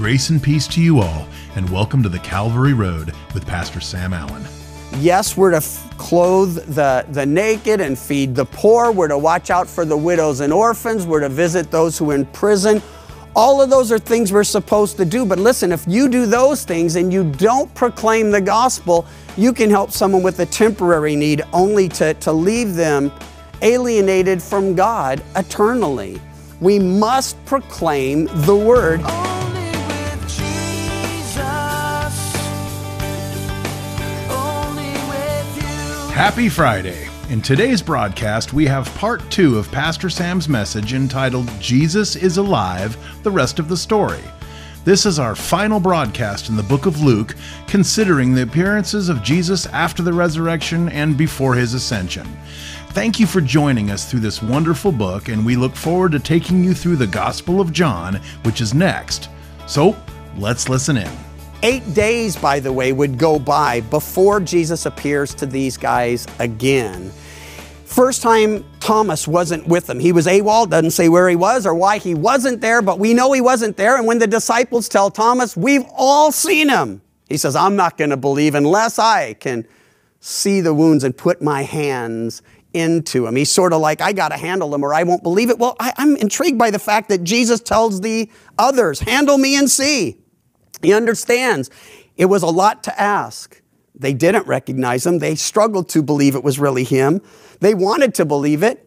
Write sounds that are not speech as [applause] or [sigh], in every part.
Grace and peace to you all, and welcome to the Calvary Road with Pastor Sam Allen. Yes, we're to f- clothe the, the naked and feed the poor. We're to watch out for the widows and orphans. We're to visit those who are in prison. All of those are things we're supposed to do. But listen, if you do those things and you don't proclaim the gospel, you can help someone with a temporary need only to, to leave them alienated from God eternally. We must proclaim the word. Happy Friday! In today's broadcast, we have part two of Pastor Sam's message entitled Jesus is Alive The Rest of the Story. This is our final broadcast in the book of Luke, considering the appearances of Jesus after the resurrection and before his ascension. Thank you for joining us through this wonderful book, and we look forward to taking you through the Gospel of John, which is next. So, let's listen in. Eight days, by the way, would go by before Jesus appears to these guys again. First time Thomas wasn't with them. He was AWOL, doesn't say where he was or why he wasn't there, but we know he wasn't there. And when the disciples tell Thomas, We've all seen him, he says, I'm not going to believe unless I can see the wounds and put my hands into him. He's sort of like, I got to handle him or I won't believe it. Well, I, I'm intrigued by the fact that Jesus tells the others, Handle me and see. He understands it was a lot to ask. They didn't recognize him. They struggled to believe it was really him. They wanted to believe it,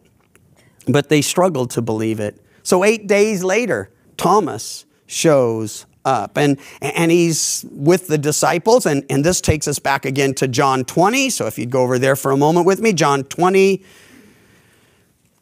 but they struggled to believe it. So, eight days later, Thomas shows up and, and he's with the disciples. And, and this takes us back again to John 20. So, if you'd go over there for a moment with me, John 20,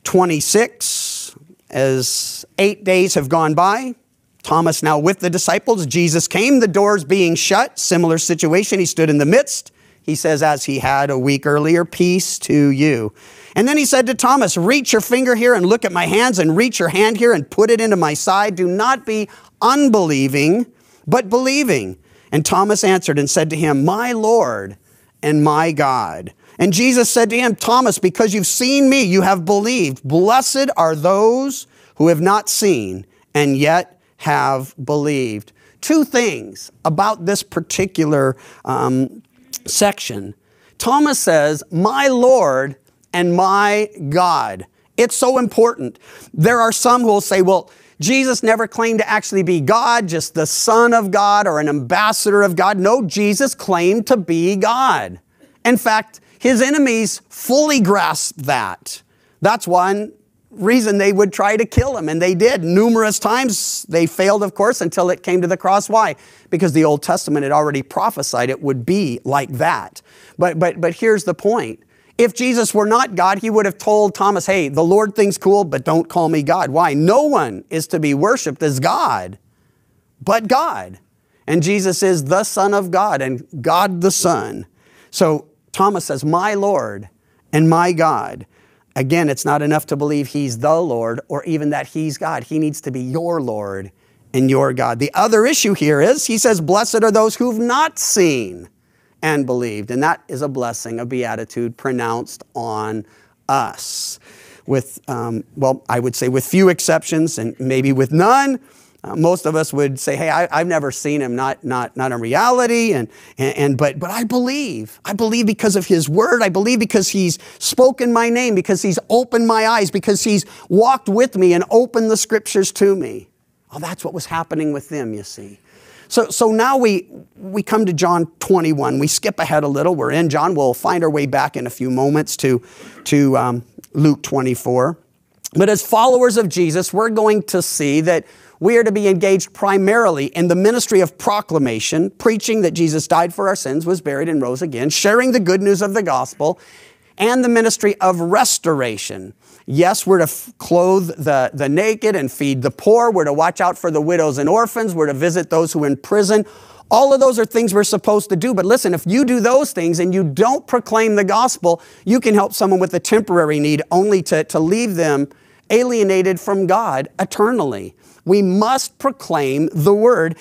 26, as eight days have gone by. Thomas now with the disciples. Jesus came, the doors being shut. Similar situation. He stood in the midst. He says, as he had a week earlier, peace to you. And then he said to Thomas, Reach your finger here and look at my hands, and reach your hand here and put it into my side. Do not be unbelieving, but believing. And Thomas answered and said to him, My Lord and my God. And Jesus said to him, Thomas, because you've seen me, you have believed. Blessed are those who have not seen and yet have believed. Two things about this particular um, section. Thomas says, My Lord and my God. It's so important. There are some who will say, well, Jesus never claimed to actually be God, just the Son of God or an ambassador of God. No, Jesus claimed to be God. In fact, his enemies fully grasped that. That's one reason they would try to kill him, and they did numerous times. They failed, of course, until it came to the cross. Why? Because the Old Testament had already prophesied it would be like that. But, but, but here's the point. If Jesus were not God, he would have told Thomas, hey, the Lord thinks cool, but don't call me God. Why? No one is to be worshiped as God but God. And Jesus is the Son of God and God the Son. So Thomas says, My Lord and my God. Again, it's not enough to believe He's the Lord or even that He's God. He needs to be your Lord and your God. The other issue here is He says, Blessed are those who've not seen and believed. And that is a blessing, a beatitude pronounced on us. With, um, well, I would say with few exceptions and maybe with none. Uh, most of us would say, "Hey, I, have never seen him, not not not in reality," and, and and but but I believe. I believe because of His Word. I believe because He's spoken my name, because He's opened my eyes, because He's walked with me and opened the Scriptures to me. Oh, that's what was happening with them. You see. So, so now we, we come to John 21. We skip ahead a little. We're in John. We'll find our way back in a few moments to, to um, Luke 24. But as followers of Jesus, we're going to see that we are to be engaged primarily in the ministry of proclamation, preaching that Jesus died for our sins, was buried, and rose again, sharing the good news of the gospel, and the ministry of restoration. Yes, we're to f- clothe the, the naked and feed the poor. We're to watch out for the widows and orphans. We're to visit those who are in prison. All of those are things we're supposed to do. But listen, if you do those things and you don't proclaim the gospel, you can help someone with a temporary need only to, to leave them alienated from God eternally. We must proclaim the word.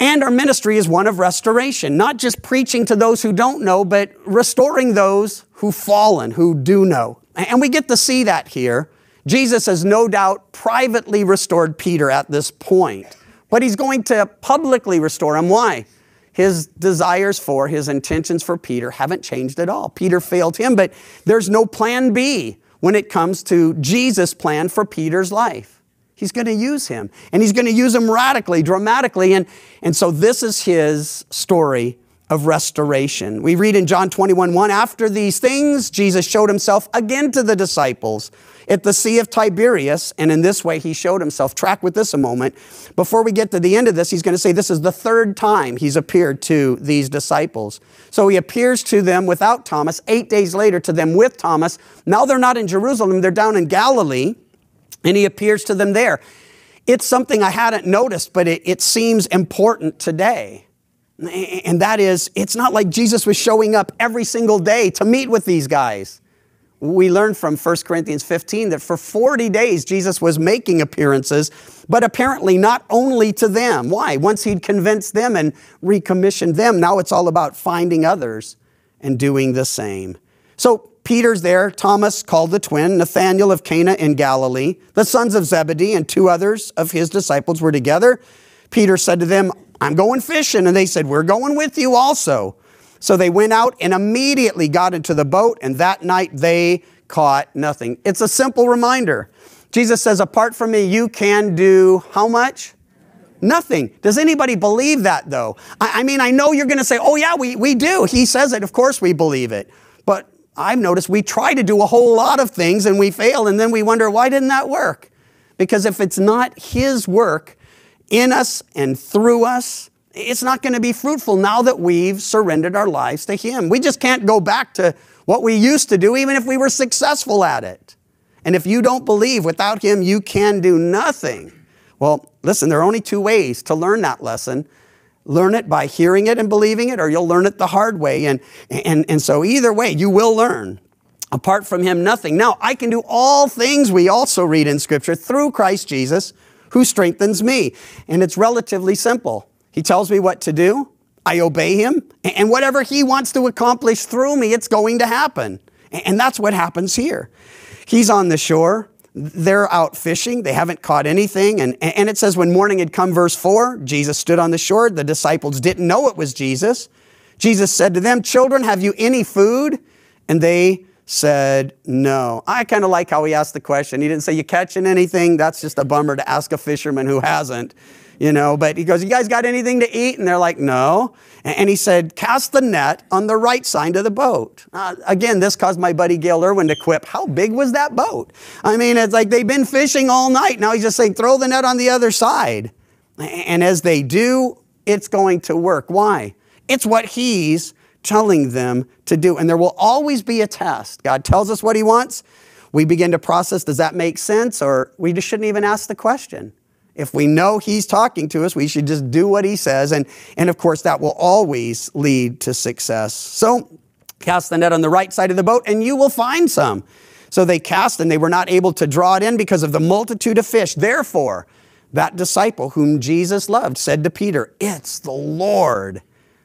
And our ministry is one of restoration, not just preaching to those who don't know, but restoring those who've fallen, who do know. And we get to see that here. Jesus has no doubt privately restored Peter at this point. but he's going to publicly restore him. Why? His desires for, his intentions for Peter haven't changed at all. Peter failed him, but there's no plan B when it comes to Jesus' plan for Peter's life. He's going to use him, and he's going to use him radically, dramatically. And, and so this is his story of restoration. We read in John 21 1 After these things, Jesus showed himself again to the disciples at the Sea of Tiberias, and in this way he showed himself. Track with this a moment. Before we get to the end of this, he's going to say this is the third time he's appeared to these disciples. So he appears to them without Thomas, eight days later to them with Thomas. Now they're not in Jerusalem, they're down in Galilee, and he appears to them there. It's something I hadn't noticed, but it, it seems important today. And that is, it's not like Jesus was showing up every single day to meet with these guys. We learned from 1 Corinthians 15 that for 40 days Jesus was making appearances, but apparently not only to them. Why? Once he'd convinced them and recommissioned them, now it's all about finding others and doing the same. So Peter's there, Thomas called the twin, Nathanael of Cana in Galilee, the sons of Zebedee, and two others of his disciples were together. Peter said to them, I'm going fishing. And they said, We're going with you also. So they went out and immediately got into the boat, and that night they caught nothing. It's a simple reminder. Jesus says, Apart from me, you can do how much? Nothing. Does anybody believe that though? I, I mean, I know you're going to say, oh, yeah, we, we do. He says it. Of course we believe it. But I've noticed we try to do a whole lot of things and we fail, and then we wonder, why didn't that work? Because if it's not His work in us and through us, it's not going to be fruitful now that we've surrendered our lives to Him. We just can't go back to what we used to do, even if we were successful at it. And if you don't believe without Him, you can do nothing. Well, listen, there are only two ways to learn that lesson. Learn it by hearing it and believing it, or you'll learn it the hard way. And, and, and so, either way, you will learn. Apart from Him, nothing. Now, I can do all things, we also read in Scripture, through Christ Jesus, who strengthens me. And it's relatively simple. He tells me what to do, I obey Him, and whatever He wants to accomplish through me, it's going to happen. And that's what happens here. He's on the shore. They're out fishing. They haven't caught anything. And, and it says, when morning had come, verse 4, Jesus stood on the shore. The disciples didn't know it was Jesus. Jesus said to them, Children, have you any food? And they said, No. I kind of like how he asked the question. He didn't say, You catching anything? That's just a bummer to ask a fisherman who hasn't you know. But he goes, You guys got anything to eat? And they're like, No. And he said, Cast the net on the right side of the boat. Uh, again, this caused my buddy Gayle Erwin to quip, How big was that boat? I mean, it's like they've been fishing all night. Now he's just saying, Throw the net on the other side. And as they do, it's going to work. Why? It's what he's telling them to do. And there will always be a test. God tells us what he wants. We begin to process, does that make sense? Or we just shouldn't even ask the question. If we know he's talking to us, we should just do what he says. And, and of course, that will always lead to success. So cast the net on the right side of the boat and you will find some. So they cast and they were not able to draw it in because of the multitude of fish. Therefore, that disciple whom Jesus loved said to Peter, It's the Lord.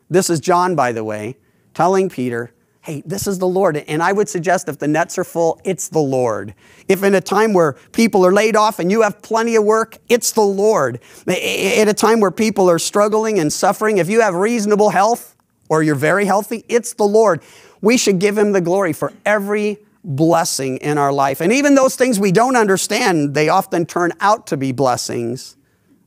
This is John, by the way, telling Peter, hey, this is the Lord. And I would suggest if the nets are full, it's the Lord. If in a time where people are laid off and you have plenty of work, it's the Lord. At a time where people are struggling and suffering, if you have reasonable health or you're very healthy, it's the Lord. We should give Him the glory for every blessing in our life. And even those things we don't understand, they often turn out to be blessings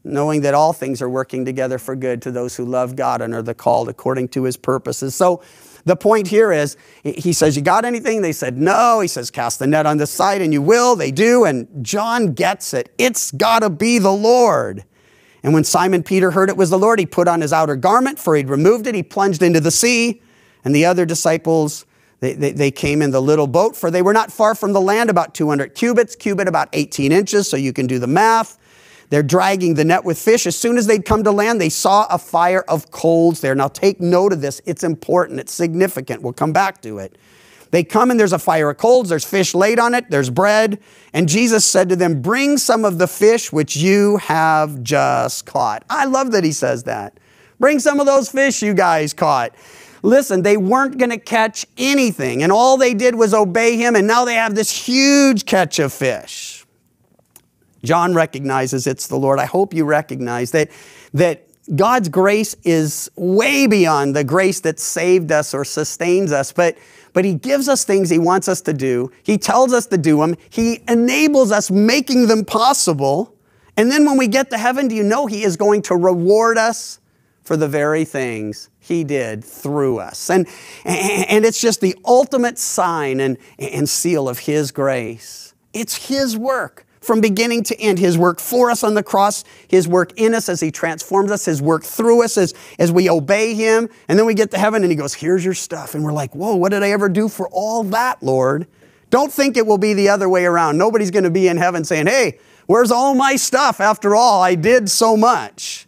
knowing that all things are working together for good to those who love God and are the called according to his purposes. So the point here is, he says, You got anything? They said, No. He says, Cast the net on this side and you will. They do. And John gets it. It's got to be the Lord. And when Simon Peter heard it was the Lord, he put on his outer garment, for he'd removed it. He plunged into the sea. And the other disciples, they, they, they, came in the little boat, for they were not far from the land, about 200 cubits, cubit about 18 inches, so you can do the math. They're dragging the net with fish. As soon as they'd come to land, they saw a fire of coals there. Now, take note of this. It's important, it's significant. We'll come back to it. They come and there's a fire of coals, there's fish laid on it, there's bread. And Jesus said to them, Bring some of the fish which you have just caught. I love that he says that. Bring some of those fish you guys caught. Listen, they weren't going to catch anything, and all they did was obey him, and now they have this huge catch of fish. John recognizes it's the Lord. I hope you recognize that, that God's grace is way beyond the grace that saved us or sustains us, but, but He gives us things He wants us to do. He tells us to do them. He enables us, making them possible. And then when we get to heaven, do you know He is going to reward us for the very things He did through us? And, and it's just the ultimate sign and, and seal of His grace. It's His work from beginning to end. His work for us on the cross, His work in us as He transforms us, His work through us as, as we obey Him. And then we get to heaven and He goes, Here's your stuff. And we're like, Whoa, what did I ever do for all that, Lord? Don't think it will be the other way around. Nobody's going to be in heaven saying, Hey, where's all my stuff? After all, I did so much.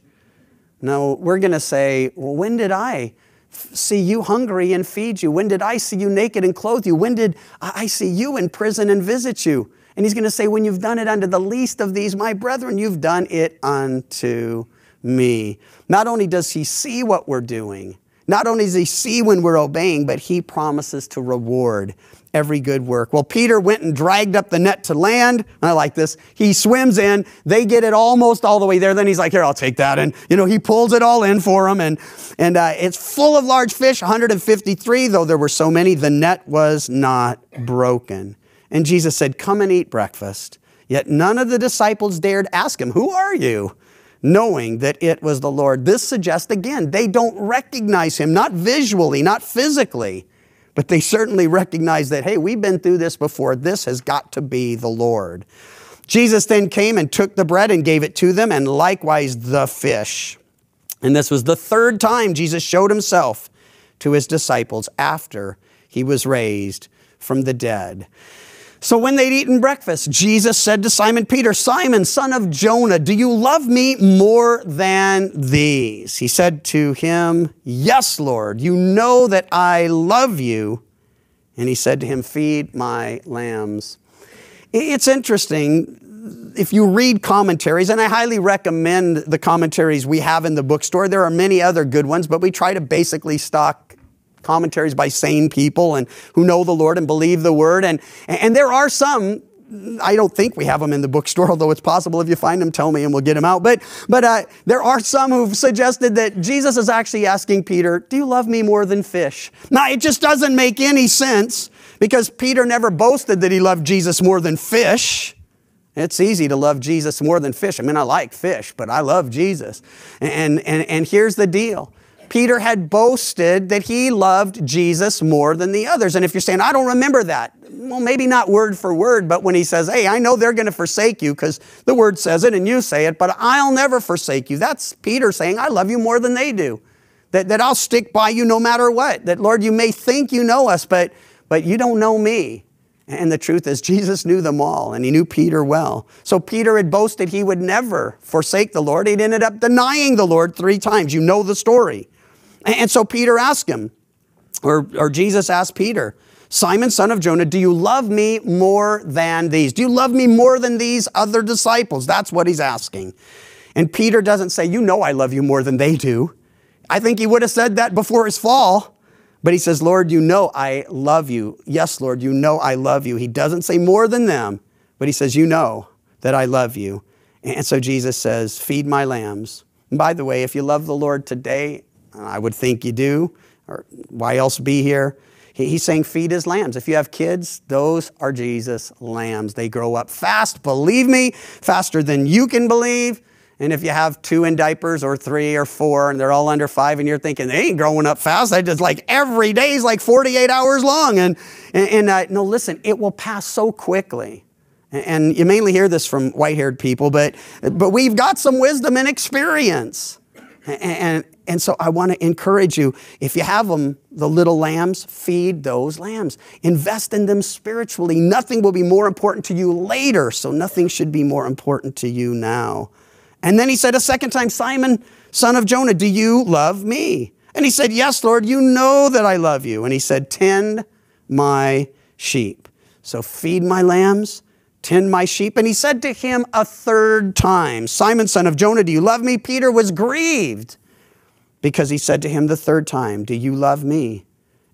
No, we're going to say, Well, when did I? see you hungry and feed you? When did I see you naked and clothe you? When did I see you in prison and visit you? And he's going to say, When you've done it unto the least of these, my brethren, you've done it unto me. Not only does he see what we're doing, not only does he see when we're obeying, but he promises to reward every good work. Well, Peter went and dragged up the net to land. I like this. He swims in. They get it almost all the way there. Then he's like, here, I'll take that. And, you know, he pulls it all in for them. And, and uh, it's full of large fish, 153, though there were so many, the net was not broken. And Jesus said, Come and eat breakfast. Yet none of the disciples dared ask him, Who are you? Knowing that it was the Lord. This suggests, again, they don't recognize him, not visually, not physically, but they certainly recognize that, hey, we've been through this before. This has got to be the Lord. Jesus then came and took the bread and gave it to them, and likewise the fish. And this was the third time Jesus showed himself to his disciples after he was raised from the dead. So when they'd eaten breakfast, Jesus said to Simon Peter, Simon, son of Jonah, do you love me more than these? He said to him, Yes, Lord, you know that I love you. And he said to him, Feed my lambs. It's interesting. If you read commentaries, and I highly recommend the commentaries we have in the bookstore, there are many other good ones, but we try to basically stock commentaries by sane people and who know the Lord and believe the word. And, and there are some I don't think we have them in the bookstore, [laughs] although it's possible. If you find them, tell me and we'll get them out. But, but uh, there are some who've suggested that Jesus is actually asking Peter, Do you love me more than fish? Now, it just doesn't make any sense because Peter never boasted that he loved Jesus more than fish. It's easy to love Jesus more than fish. I mean, I like fish, but I love Jesus. And, and, and here's the deal Peter had boasted that he loved Jesus more than the others. And if you're saying, I don't remember that, well, maybe not word for word, but when he says, Hey, I know they're going to forsake you because the word says it and you say it, but I'll never forsake you. That's Peter saying, I love you more than they do. That, that I'll stick by you no matter what. That, Lord, you may think you know us, but, but you don't know me. And the truth is, Jesus knew them all, and he knew Peter well. So Peter had boasted he would never forsake the Lord. He'd ended up denying the Lord three times. You know the story. And so Peter asked him, or, or Jesus asked Peter, Simon, son of Jonah, do you love me more than these? Do you love me more than these other disciples? That's what he's asking. And Peter doesn't say, You know I love you more than they do. I think he would have said that before his fall. But he says, Lord, you know I love you. Yes, Lord, you know I love you. He doesn't say more than them, but he says, You know that I love you. And so Jesus says, Feed my lambs. And by the way, if you love the Lord today, I would think you do, or why else be here? He's saying, feed his lambs. If you have kids, those are Jesus' lambs. They grow up fast, believe me, faster than you can believe. And if you have two in diapers or three or four and they're all under five and you're thinking they ain't growing up fast, I just like every day is like 48 hours long. And, and, and uh, no, listen, it will pass so quickly. And you mainly hear this from white haired people, but, but we've got some wisdom and experience. And, and so I want to encourage you if you have them, the little lambs, feed those lambs. Invest in them spiritually. Nothing will be more important to you later, so nothing should be more important to you now. And then he said a second time, Simon, son of Jonah, do you love me? And he said, Yes, Lord, you know that I love you. And he said, Tend my sheep. So feed my lambs, tend my sheep. And he said to him a third time, Simon, son of Jonah, do you love me? Peter was grieved because he said to him the third time, Do you love me?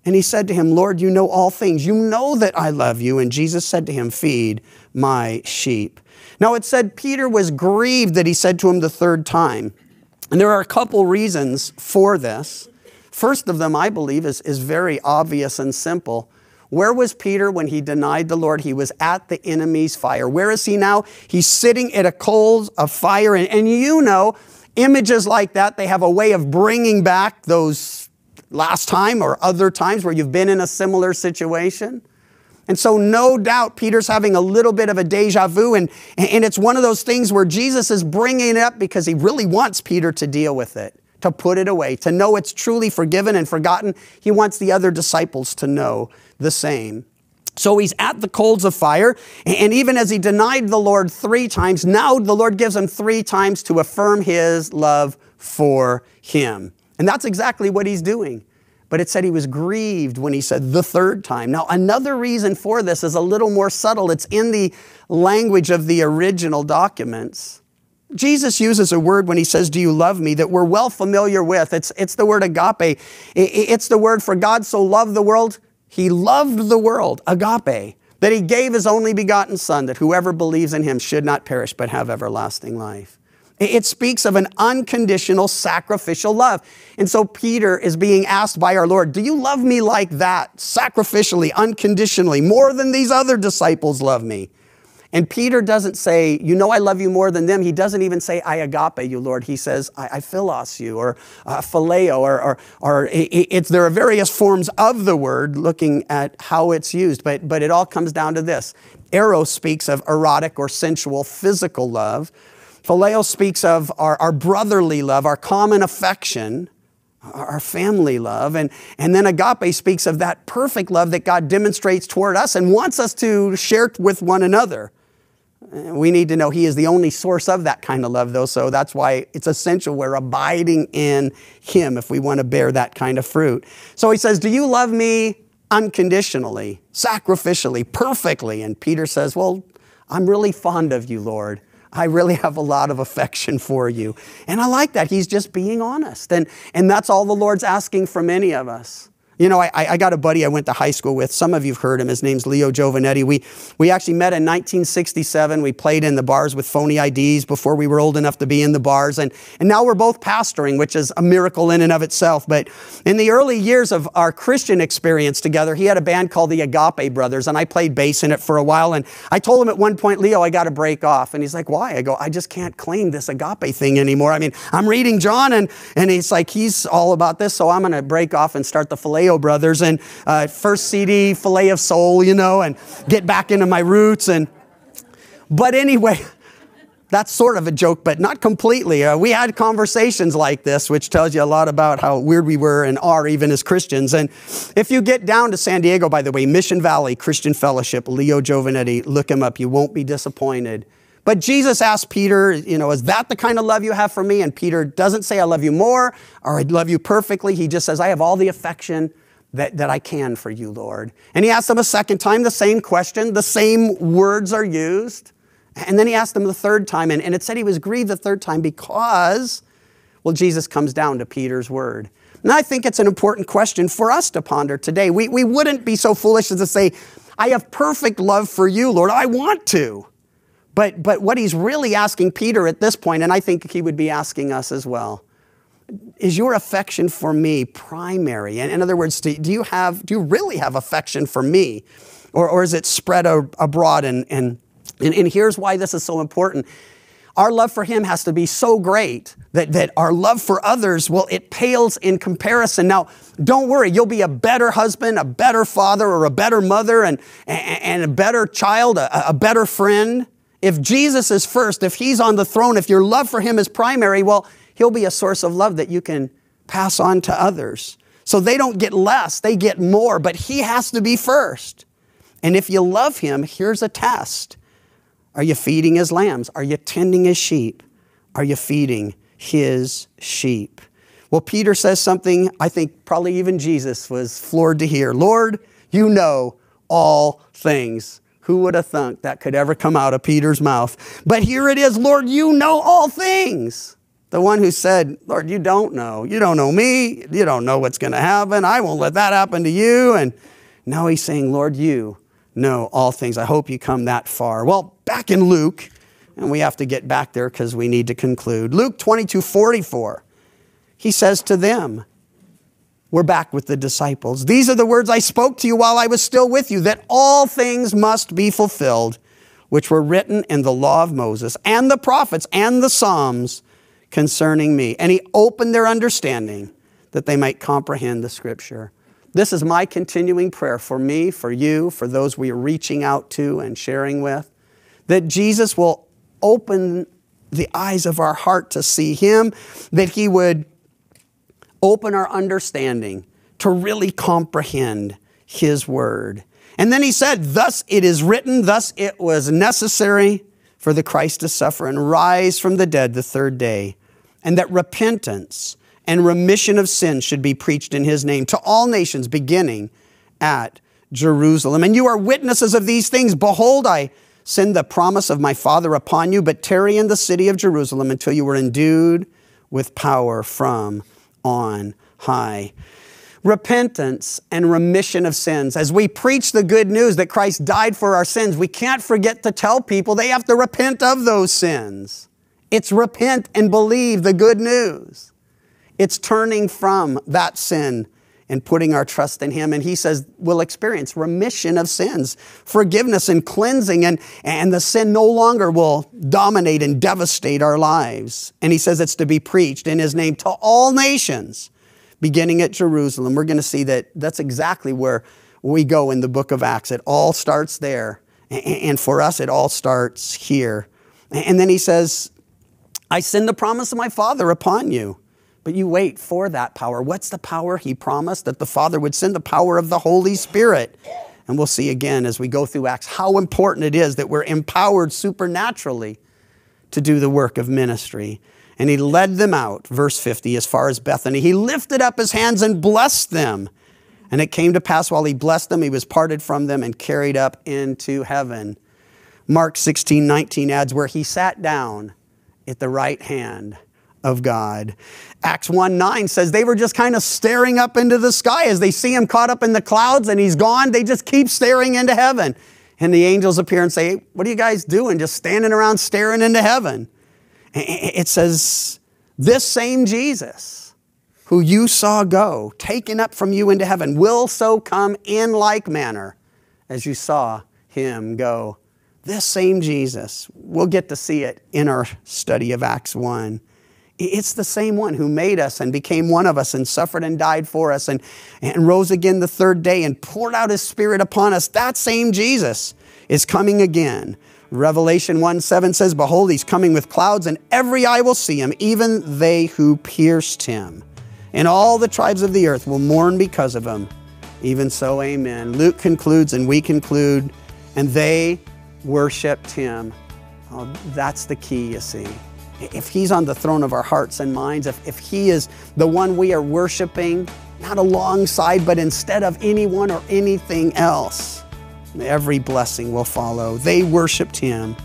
And he said to him, Lord, you know all things. You know that I love you. And Jesus said to him, Feed my sheep. Now it said Peter was grieved that he said to him the third time. And there are a couple reasons for this. First of them, I believe, is, is very obvious and simple. Where was Peter when he denied the Lord? He was at the enemy's fire. Where is he now? He's sitting at a coals of fire. And, and you know, images like that, they have a way of bringing back those last time or other times where you've been in a similar situation. And so, no doubt, Peter's having a little bit of a deja vu. And, and it's one of those things where Jesus is bringing it up because he really wants Peter to deal with it, to put it away, to know it's truly forgiven and forgotten. He wants the other disciples to know the same. So he's at the coals of fire. And even as he denied the Lord three times, now the Lord gives him three times to affirm his love for him. And that's exactly what he's doing. But it said he was grieved when he said the third time. Now, another reason for this is a little more subtle. It's in the language of the original documents. Jesus uses a word when he says, Do you love me? that we're well familiar with. It's, it's the word agape. It's the word for God so loved the world, he loved the world, agape, that he gave his only begotten Son, that whoever believes in him should not perish but have everlasting life. It speaks of an unconditional sacrificial love. And so Peter is being asked by our Lord, Do you love me like that, sacrificially, unconditionally, more than these other disciples love me? And Peter doesn't say, You know, I love you more than them. He doesn't even say, I agape you, Lord. He says, I, I philos you, or uh, phileo, or, or, or it, it's, there are various forms of the word looking at how it's used, but, but it all comes down to this. Eros speaks of erotic or sensual physical love. Phileo speaks of our, our brotherly love, our common affection, our family love. And, and then agape speaks of that perfect love that God demonstrates toward us and wants us to share with one another. We need to know He is the only source of that kind of love, though, so that's why it's essential we're abiding in Him if we want to bear that kind of fruit. So He says, Do you love me unconditionally, sacrificially, perfectly? And Peter says, Well, I'm really fond of you, Lord. I really have a lot of affection for you. And I like that. He's just being honest. And, and that's all the Lord's asking from any of us. You know, I, I got a buddy I went to high school with. Some of you've heard him. His name's Leo Giovinetti. We, we actually met in 1967. We played in the bars with phony IDs before we were old enough to be in the bars. And, and now we're both pastoring, which is a miracle in and of itself. But in the early years of our Christian experience together, he had a band called the Agape Brothers, and I played bass in it for a while. And I told him at one point, Leo, I got to break off. And he's like, why? I go, I just can't claim this agape thing anymore. I mean, I'm reading John, and, and he's like, he's all about this, so I'm going to break off and start the Phileo Brothers and uh, first CD, Filet of Soul, you know, and get back into my roots. And but anyway, [laughs] that's sort of a joke, but not completely. Uh, we had conversations like this, which tells you a lot about how weird we were and are even as Christians. And if you get down to San Diego, by the way, Mission Valley Christian Fellowship, Leo Giovinetti, look him up. You won't be disappointed. But Jesus asked Peter, you know, is that the kind of love you have for me? And Peter doesn't say, I love you more or I love you perfectly. He just says, I have all the affection that, that I can for you, Lord. And he asked them a second time the same question, the same words are used. And then he asked them the third time, and, and it said he was grieved the third time because, well, Jesus comes down to Peter's word. And I think it's an important question for us to ponder today. We, we wouldn't be so foolish as to say, I have perfect love for you, Lord. I want to. But, but what he's really asking Peter at this point, and I think he would be asking us as well, is your affection for me primary? And in other words, do, do you have, do you really have affection for me? Or, or is it spread a, abroad? And, and, and, and here's why this is so important. Our love for him has to be so great that, that our love for others, well, it pales in comparison. Now, don't worry, you'll be a better husband, a better father, or a better mother, and, and a better child, a, a better friend. If Jesus is first, if he's on the throne, if your love for him is primary, well, he'll be a source of love that you can pass on to others. So they don't get less, they get more, but he has to be first. And if you love him, here's a test Are you feeding his lambs? Are you tending his sheep? Are you feeding his sheep? Well, Peter says something I think probably even Jesus was floored to hear Lord, you know all things. Who would have thunk that could ever come out of Peter's mouth? But here it is, Lord, you know all things. The one who said, Lord, you don't know. You don't know me. You don't know what's going to happen. I won't let that happen to you. And now he's saying, Lord, you know all things. I hope you come that far. Well, back in Luke, and we have to get back there because we need to conclude. Luke 22 44, he says to them, We're back with the disciples. These are the words I spoke to you while I was still with you, that all things must be fulfilled, which were written in the law of Moses and the prophets and the Psalms concerning me. And he opened their understanding that they might comprehend the scripture. This is my continuing prayer for me, for you, for those we are reaching out to and sharing with, that Jesus will open the eyes of our heart to see Him, that He would open our understanding to really comprehend His Word. And then He said, Thus it is written, thus it was necessary for the Christ to suffer and rise from the dead the third day, and that repentance and remission of sins should be preached in his name to all nations, beginning at Jerusalem. And you are witnesses of these things. Behold, I send the promise of my Father upon you, but tarry in the city of Jerusalem until you are endued with power from on high. Repentance and remission of sins. As we preach the good news that Christ died for our sins, we can't forget to tell people they have to repent of those sins. It's repent and believe the good news. It's turning from that sin and putting our trust in Him. And He says we'll experience remission of sins, forgiveness and cleansing, and, and the sin no longer will dominate and devastate our lives. And He says it's to be preached in His name to all nations, beginning at Jerusalem. We're going to see that that's exactly where we go in the book of Acts. It all starts there. And for us, it all starts here. And then He says, I send the promise of my Father upon you. But you wait for that power. What's the power he promised? That the Father would send the power of the Holy Spirit. And we'll see again as we go through Acts how important it is that we're empowered supernaturally to do the work of ministry. And he led them out, verse 50, as far as Bethany. He lifted up his hands and blessed them. And it came to pass while he blessed them, he was parted from them and carried up into heaven. Mark 16, 19 adds, where he sat down at the right hand of God. Acts 1 9 says they were just kind of staring up into the sky as they see him caught up in the clouds and he's gone. They just keep staring into heaven. And the angels appear and say, What are you guys doing? Just standing around staring into heaven. It says, This same Jesus who you saw go, taken up from you into heaven, will so come in like manner as you saw him go. This same Jesus, we'll get to see it in our study of Acts 1. It's the same one who made us and became one of us and suffered and died for us and, and rose again the third day and poured out his spirit upon us. That same Jesus is coming again. Revelation 1 7 says, Behold, he's coming with clouds, and every eye will see him, even they who pierced him. And all the tribes of the earth will mourn because of him. Even so, amen. Luke concludes, and we conclude, and they worshiped him. Oh, that's the key, you see if He's on the throne of our hearts and minds, if, if He is the one we are worshiping, not alongside, but instead of anyone or anything else, every blessing will follow. They worshiped Him,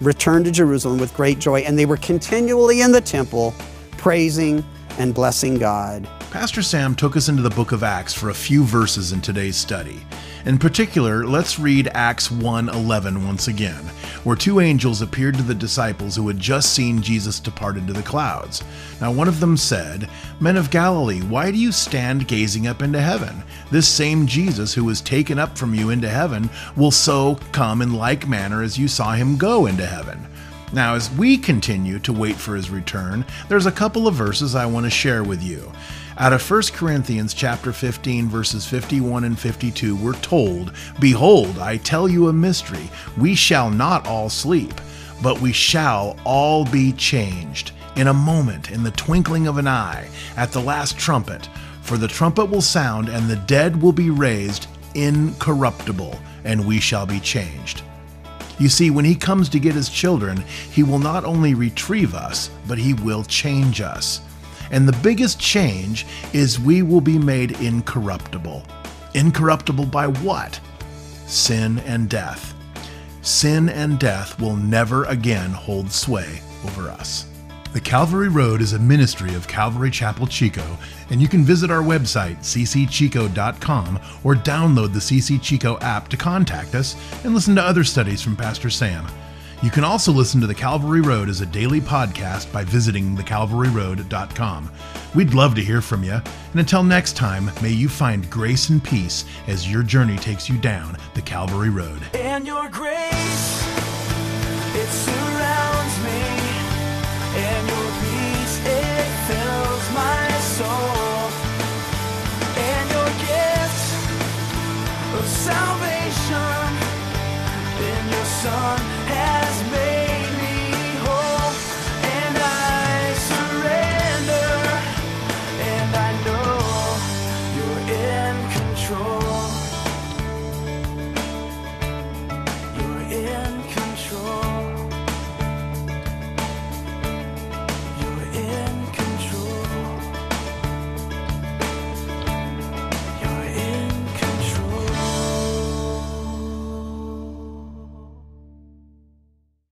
returned to Jerusalem with great joy, and they were continually in the temple praising and blessing God. Pastor Sam took us into the book of Acts for a few verses in today's study. In particular, let's read Acts 1:11 once again, where two angels appeared to the disciples who had just seen Jesus depart into the clouds. Now one of them said, "Men of Galilee, why do you stand gazing up into heaven? This same Jesus who was taken up from you into heaven will so come in like manner as you saw him go into heaven." Now, as we continue to wait for his return, there's a couple of verses I want to share with you. Out of 1 Corinthians chapter 15 verses 51 and 52, we're told, "Behold, I tell you a mystery: we shall not all sleep, but we shall all be changed in a moment, in the twinkling of an eye, at the last trumpet. For the trumpet will sound, and the dead will be raised incorruptible, and we shall be changed." You see, when he comes to get his children, he will not only retrieve us, but he will change us. And the biggest change is we will be made incorruptible. Incorruptible by what? Sin and death. Sin and death will never again hold sway over us. The Calvary Road is a ministry of Calvary Chapel Chico, and you can visit our website, ccchico.com, or download the CC Chico app to contact us and listen to other studies from Pastor Sam. You can also listen to The Calvary Road as a daily podcast by visiting thecalvaryroad.com. We'd love to hear from you. And until next time, may you find grace and peace as your journey takes you down the Calvary Road. And your grace, it surrounds me. And your peace, it fills my soul. And your gift of salvation in your son.